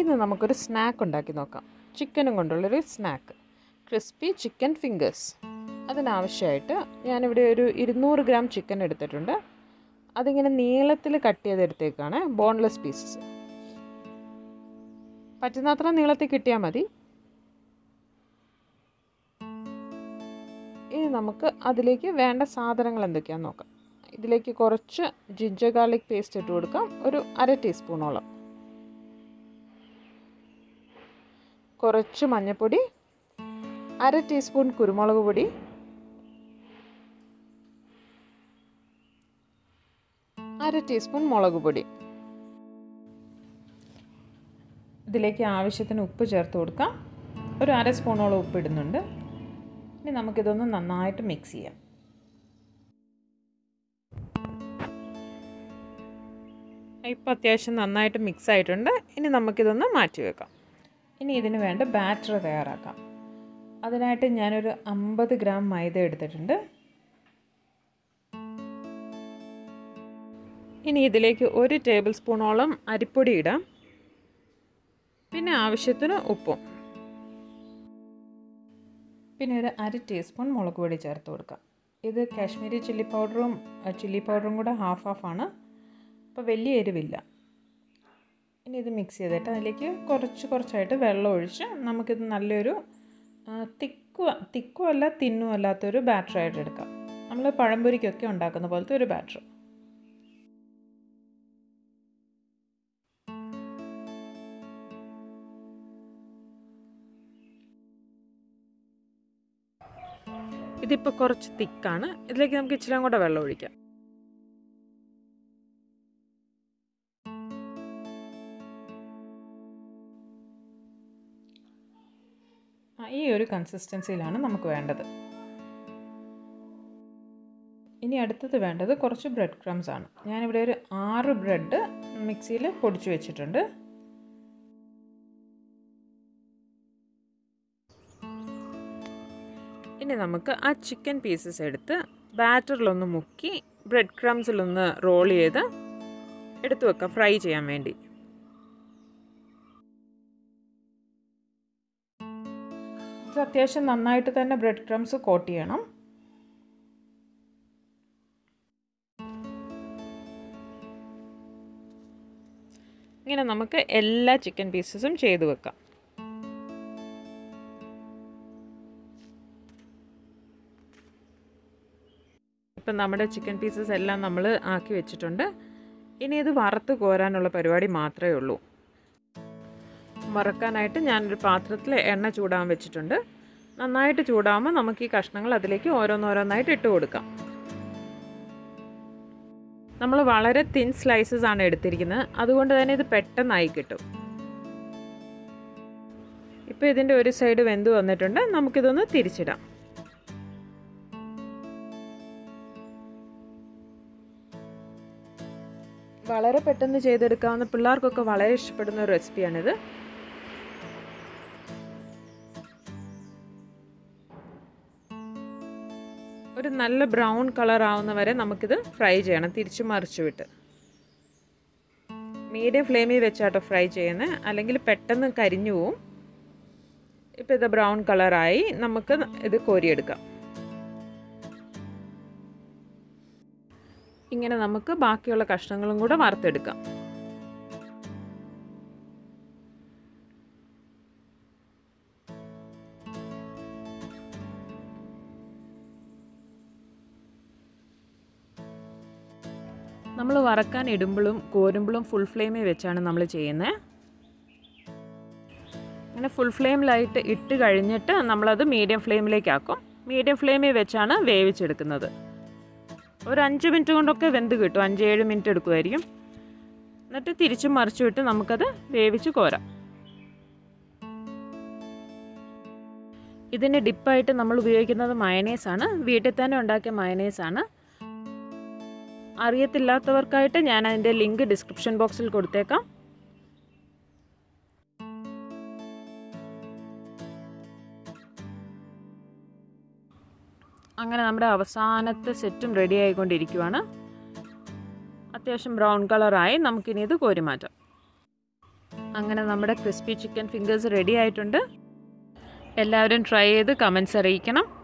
ഇന്ന് നമുക്കൊരു സ്നാക്ക് ഉണ്ടാക്കി നോക്കാം. ചിക്കനും കൊണ്ടുള്ളൊരു സ്നാക്ക് ക്രിസ്പി ചിക്കൻ ഫിംഗേഴ്സ് അതിനാവശ്യമായിട്ട് ഞാനിവിടെ ഒരു ഇരുന്നൂറ് ഗ്രാം ചിക്കൻ എടുത്തിട്ടുണ്ട്. അതിങ്ങനെ നീളത്തിൽ കട്ട് ചെയ്തെടുത്തേക്കാണ് ബോൺലെസ് പീസസ് പറ്റുന്നത്ര നീളത്തിൽ കിട്ടിയാൽ മതി. ഇനി നമുക്ക് അതിലേക്ക് വേണ്ട സാധനങ്ങൾ എന്തൊക്കെയാണെന്ന് നോക്കാം. ഇതിലേക്ക് കുറച്ച് ജിഞ്ചർ ഗാർലിക് പേസ്റ്റ് ഇട്ട് കൊടുക്കാം. ഒരു അര ടീസ്പൂണോളം കുറച്ച് മഞ്ഞൾപ്പൊടി അര ടീസ്പൂൺ കുരുമുളക് പൊടി അര ടീസ്പൂൺ മുളക് പൊടി. ഇതിലേക്ക് ആവശ്യത്തിന് ഉപ്പ് ചേർത്ത് കൊടുക്കാം. ഒരു അര സ്പൂണോളം ഉപ്പ് ഇടുന്നുണ്ട്. ഇനി നമുക്കിതൊന്ന് നന്നായിട്ട് മിക്സ് ചെയ്യാം. ഇപ്പം അത്യാവശ്യം നന്നായിട്ട് മിക്സ് ആയിട്ടുണ്ട്. ഇനി നമുക്കിതൊന്ന് മാറ്റി വെക്കാം. ഇനി ഇതിന് വേണ്ട ബാറ്റർ തയ്യാറാക്കാം. അതിനായിട്ട് ഞാനൊരു അമ്പത് ഗ്രാം മൈദ എടുത്തിട്ടുണ്ട്. ഇനി ഇതിലേക്ക് ഒരു ടേബിൾ സ്പൂണോളം അരിപ്പൊടി ഇടാം. പിന്നെ ആവശ്യത്തിന് ഉപ്പും. പിന്നെ ഒരു അര ടീസ്പൂൺ മുളക് പൊടി ചേർത്ത് കൊടുക്കാം. ഇത് കാശ്മീരി ചില്ലി പൗഡറും ചില്ലി പൗഡറും കൂടെ ഹാഫ് ഹാഫാണ്. അപ്പോൾ വലിയ എരിവില്ല. ഇനി ഇത് മിക്സ് ചെയ്തിട്ട് അതിലേക്ക് കുറച്ച് കുറച്ചായിട്ട് വെള്ളം ഒഴിച്ച് നമുക്കിത് നല്ലൊരു തിക്കുവ തിക്കും അല്ല തിന്നും അല്ലാത്തൊരു ബാറ്ററായിട്ട് എടുക്കാം. നമ്മൾ പഴംപൊരിക്കൊക്കെ ഉണ്ടാക്കുന്ന പോലത്തെ ഒരു ബാറ്റർ ഇതിപ്പോൾ കുറച്ച് തിക്കാണ്. ഇതിലേക്ക് നമുക്ക് ഇച്ചിരി കൂടെ വെള്ളം ഒഴിക്കാം. ഈ ഒരു കൺസിസ്റ്റൻസിയിലാണ് നമുക്ക് വേണ്ടത്. ഇനി അടുത്തത് വേണ്ടത് കുറച്ച് ബ്രെഡ് ക്രംസ് ആണ്. ഞാനിവിടെ ഒരു ആറ് ബ്രെഡ് മിക്സിയിൽ പൊടിച്ചു വെച്ചിട്ടുണ്ട്. ഇനി നമുക്ക് ആ ചിക്കൻ പീസസ് എടുത്ത് ബാറ്ററിലൊന്ന് മുക്കി ബ്രെഡ് ക്രംസിലൊന്ന് റോൾ ചെയ്ത് എടുത്തു വെക്കാം ഫ്രൈ ചെയ്യാൻ വേണ്ടി. ഇത് അത്യാവശ്യം നന്നായിട്ട് തന്നെ ബ്രെഡ് ക്രംസ് കോട്ട് ചെയ്യണം. ഇങ്ങനെ നമുക്ക് എല്ലാ ചിക്കൻ പീസസും ചെയ്ത് വെക്കാം. ഇപ്പം നമ്മുടെ ചിക്കൻ പീസസ് എല്ലാം നമ്മൾ ആക്കി വെച്ചിട്ടുണ്ട്. ഇനി ഇത് വറുത്ത് കോരാനുള്ള പരിപാടി മാത്രമേ ഉള്ളൂ. വറക്കാനായിട്ട് ഞാനൊരു പാത്രത്തിൽ എണ്ണ ചൂടാൻ വെച്ചിട്ടുണ്ട്. നന്നായിട്ട് ചൂടാകുമ്പോൾ നമുക്ക് ഈ കഷ്ണങ്ങൾ അതിലേക്ക് ഓരോന്നോരോന്നായിട്ട് ഇട്ട് കൊടുക്കാം. നമ്മൾ വളരെ തിൻ സ്ലൈസസ് ആണ് എടുത്തിരിക്കുന്നത്. അതുകൊണ്ട് തന്നെ ഇത് പെട്ടെന്നായി കിട്ടും. ഇപ്പോൾ ഇതിന്റെ ഒരു സൈഡ് വെന്ത് വന്നിട്ടുണ്ട്. നമുക്കിതൊന്ന് തിരിച്ചിടാം. വളരെ പെട്ടെന്ന് ചെയ്തെടുക്കാവുന്ന പിള്ളേർക്കൊക്കെ വളരെ ഇഷ്ടപ്പെടുന്ന ഒരു റെസിപ്പിയാണിത് ഒരു നല്ല ബ്രൗൺ കളർ ആവുന്ന വരെ നമുക്കിത് ഫ്രൈ ചെയ്യണം തിരിച്ചു മറിച്ചു വിട്ട്. മീഡിയം ഫ്ലെയിമിൽ വെച്ചാട്ടോ ഫ്രൈ ചെയ്യുന്നത് അല്ലെങ്കിൽ പെട്ടെന്ന് കരിഞ്ഞു പോവും. ഇപ്പോൾ ഇത് ബ്രൗൺ കളറായി നമുക്ക് ഇത് കോരിയെടുക്കാം. ഇങ്ങനെ നമുക്ക് ബാക്കിയുള്ള കഷ്ണങ്ങളും കൂടെ വറുത്തെടുക്കാം. നമ്മൾ വറക്കാൻ ഇടുമ്പോഴും കോരുമ്പോഴും ഫുൾ ഫ്ലെയിമിൽ വെച്ചാണ് നമ്മൾ ചെയ്യുന്നത് അങ്ങനെ ഫുൾ ഫ്ലെയിമിലായിട്ട് ഇട്ട് കഴിഞ്ഞിട്ട് നമ്മളത് മീഡിയം ഫ്ലെയിമിലേക്കാക്കും മീഡിയം ഫ്ലെയിമിൽ വെച്ചാണ് വേവിച്ചെടുക്കുന്നത്. ഒരു അഞ്ച് മിനിറ്റ് കൊണ്ടൊക്കെ വെന്ത് കിട്ടും. അഞ്ച് ഏഴ് മിനിറ്റ് എടുക്കുമായിരിക്കും എന്നിട്ട് തിരിച്ചും മറിച്ചു വിട്ട് നമുക്കത് വേവിച്ച് കോരാം. ഇതിന് ഡിപ്പായിട്ട് നമ്മൾ ഉപയോഗിക്കുന്നത് മയനേസാണ് വീട്ടിൽ തന്നെ ഉണ്ടാക്കിയ മയനേസാണ് അറിയത്തില്ലാത്തവർക്കായിട്ട് ഞാൻ അതിന്റെ ലിങ്ക് ഡിസ്ക്രിപ്ഷൻ ബോക്സിൽ കൊടുത്തേക്കാം. അങ്ങനെ നമ്മുടെ അവസാനത്തെ സെറ്റും റെഡി ആയിക്കൊണ്ടിരിക്കുവാണ്. അത്യാവശ്യം ബ്രൗൺ കളറായി നമുക്കിനി ഇത് കോരി മാറ്റാം. അങ്ങനെ നമ്മുടെ ക്രിസ്പി ചിക്കൻ ഫിംഗേഴ്സ് റെഡി ആയിട്ടുണ്ട്. എല്ലാവരും ട്രൈ ചെയ്ത് കമൻസ് അറിയിക്കണം.